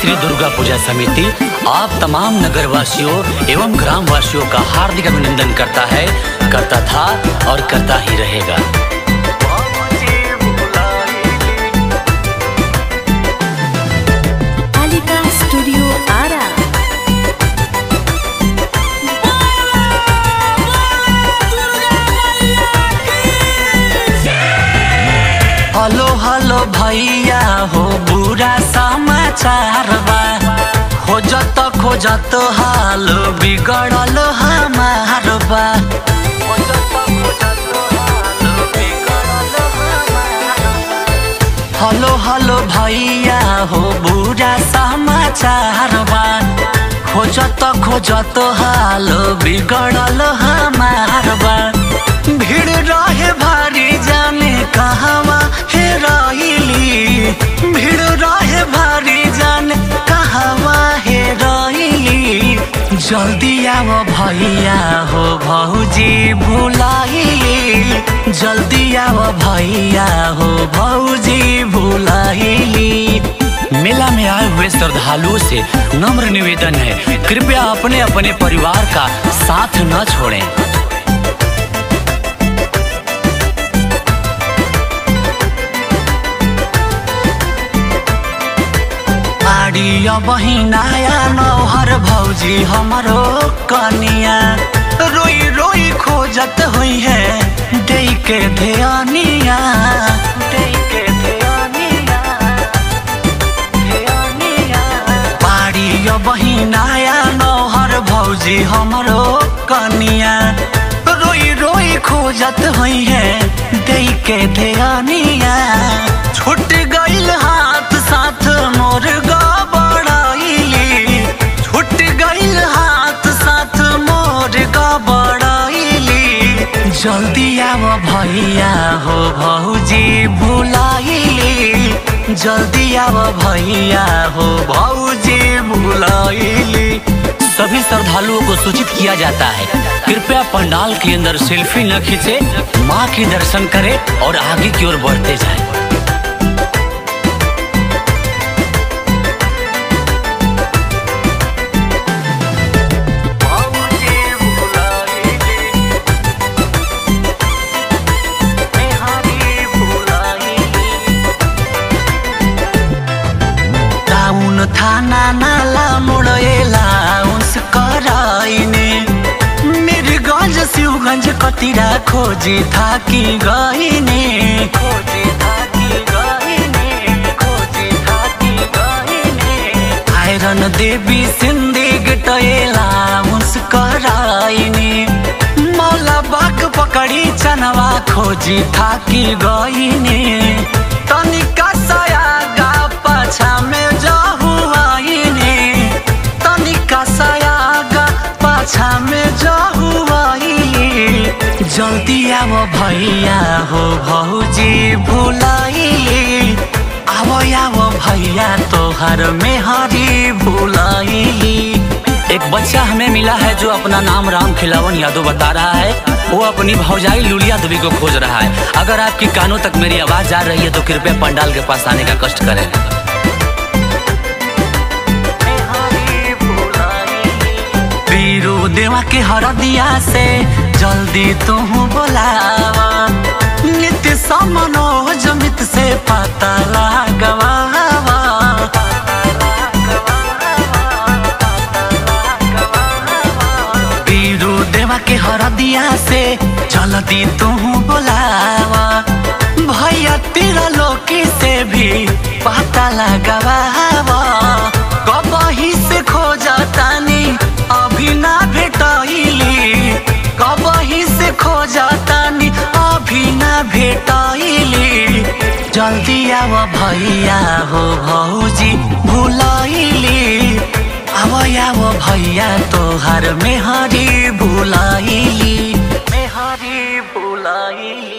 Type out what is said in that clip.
श्री दुर्गा पूजा समिति आप तमाम नगर वासियों एवं ग्राम वासियों का हार्दिक अभिनंदन करता है करता था और करता ही रहेगा. हेलो हेलो भैया हो बुरा समाचार बा। खोजत खोजत हाल बिगड़ल हमार हाल। हेलो भैया हो बुरा समाचार बा। खोजत खोजत हाल बिगड़ल हमार बा। जल्दी आओ भैया हो भौजी भुलाइली जल्दी आओ भैया हो भौजी भुलाइली मेला में आए हुए श्रद्धालुओं से नम्र निवेदन है, कृपया अपने अपने परिवार का साथ न छोड़ें। आडिया बहिनाया नौहर भौजी हमरो कनिया रोई रोई खोजत हुई है दे के ध्यानिया दे बहिनाया नौहर भौजी हमरो कनिया रोई रोई खोजत हुई है दे के जल्दी आव भैया हो भौजी भुलाइली जल्दी आव भैया हो भौजी भुलाइली सभी श्रद्धालुओं को सूचित किया जाता है, कृपया पंडाल के अंदर सेल्फी न खींचे, माँ के दर्शन करें और आगे की ओर बढ़ते जाएँ। टाउन नाला मोड़ेला, उस कराइने मिरगंज शिवगंज कतिरा खोजी थाकी गइने खोजी थाकी आयरन देवी सिंधी गिटएला, उस कराइने मौला बाग पकड़ी चनवा खोजी थाकी गइने जल्दी आव भैया हो भौजी भुलाइली आव आव भैया, तोहर मेहरी भुलाइली एक बच्चा हमें मिला है जो अपना नाम राम खिलावन यादव बता रहा है। वो अपनी भौजाई लुलिया दुबी को खोज रहा है। अगर आपकी कानों तक मेरी आवाज़ जा रही है तो कृपया पंडाल के पास आने का कष्ट करें। देवा के हरदिया से जल्दी तू बोलावा। नित्य समनोज मित से पता लागवावा पीरू देवा के हरदिया से जल्दी तू बोलावा। भैया तेरा लोकी से भी पता लगवावा जल्दी आव भैया हो भौजी भुलैली आव आव भैया तोहर मेहरी भुलैली मेहरी भुलैली